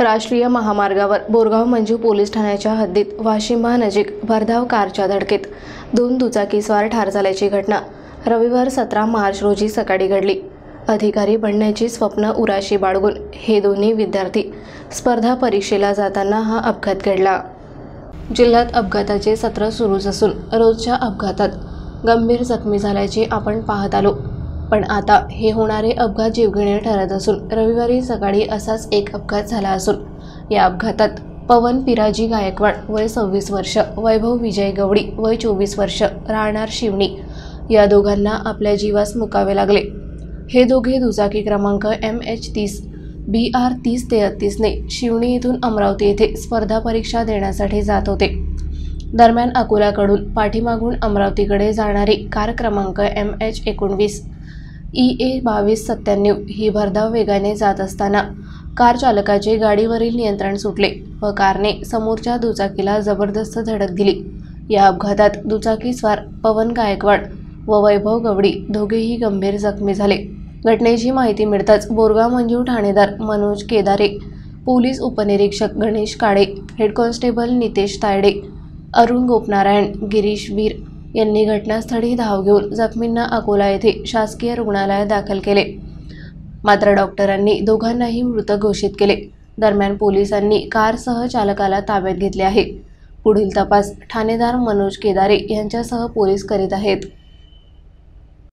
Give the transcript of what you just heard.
राष्ट्रीय महामार्गावर बोरगाव मंजू पोलीस ठाण्याच्या हद्दीत वाशिंबानजीक भरधाव कारच्या धडकेत दोन दुचाकीस्वार ठार झाल्याची घटना. रविवार सतरा मार्च रोजी सकाळी घडली. अधिकारी बनण्याची स्वप्न उराशी बाळगून हे दोन्ही विद्यार्थी स्पर्धा परीक्षेला जाताना हा अपघात घडला. जिल्ह्यात अपघाताचे सत्र सुरूच असून रोजच्या अपघातात गंभीर जखमी झाल्याची आपण पाहत आलो. पण आता हे होणारे अपघात जीवघेणे ठरत असून रविवारी सकाळी असाच एक अपघात झाला असून या अपघातात पवन पिराजी गायकवाड वय सव्वीस वर्ष वैभव विजय गवडी वय चोवीस वर्ष राहणार शिवणी या दोघांना आपल्या जीवास मुकावे लागले. हे दोघे दुचाकी क्रमांक एम एच तीस बी आर तीस तेहत्तीसने शिवणी येथून अमरावती येथे स्पर्धा परीक्षा देण्यासाठी जात होते. दरम्यान अकोल्याकडून पाठीमागून अमरावतीकडे जाणारी कार क्रमांक एम एच एकोणवीस ई ए बावीस सत्त्याण्णव ही भरधाव वेगाने जात असताना कार चालकाचे गाडीवरील नियंत्रण सुटले व कारने समोरच्या दुचाकीला जबरदस्त धडक दिली. या अपघातात दुचाकीस्वार पवन गायकवाड व वैभव गवडी दोघेही गंभीर जखमी झाले. घटनेची माहिती मिळताच बोरगाव मंजू ठाणेदार मनोज केदारे पोलीस उपनिरीक्षक गणेश काळे हेड कॉन्स्टेबल नितेश तायडे अरुण गोपनारायण गिरीश वीर यांनी घटनास्थळी धाव घेऊन जखमींना अकोला येथे शासकीय रुग्णालयात दाखल केले. मात्र डॉक्टरांनी दोघांनाही मृत घोषित केले. दरम्यान पोलिसांनी कारसह चालकाला ताब्यात घेतले आहे. पुढील तपास ठाणेदार मनोज केदारे यांच्यासह पोलीस करीत आहेत.